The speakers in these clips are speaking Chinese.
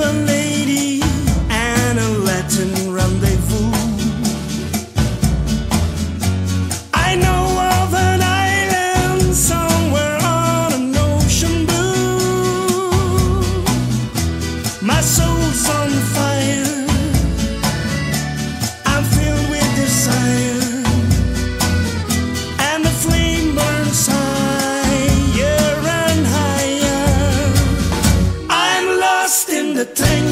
of the thing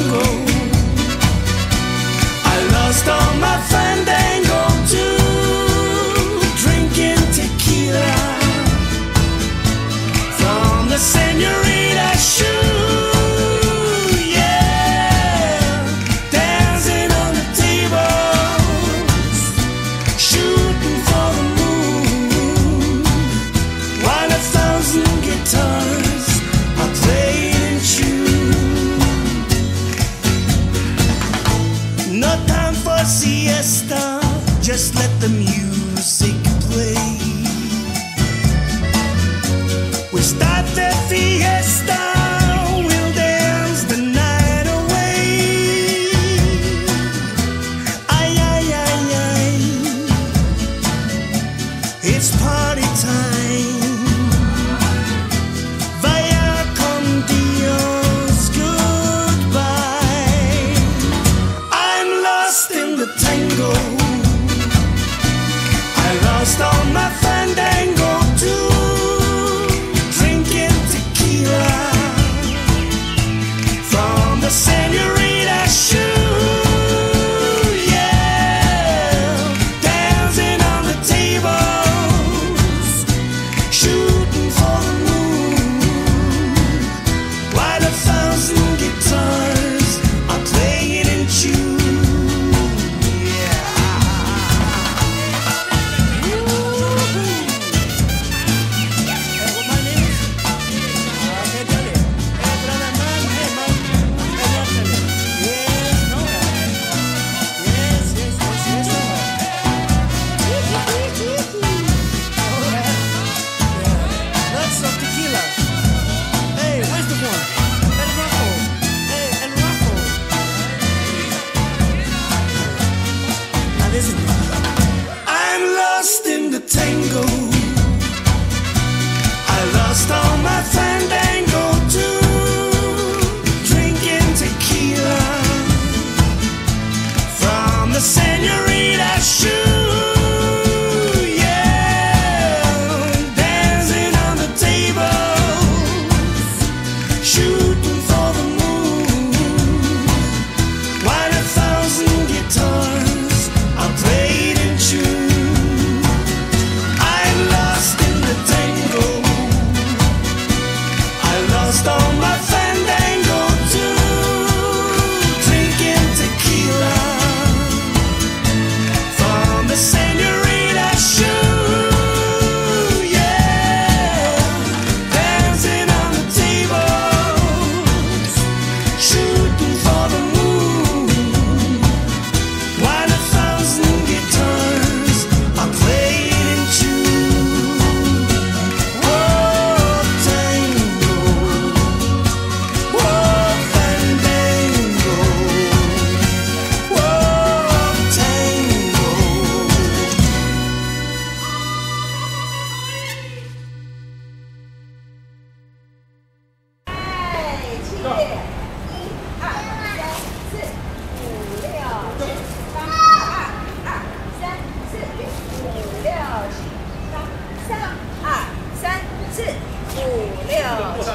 五六七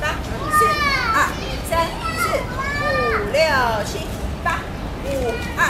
八四二三四五六七八五二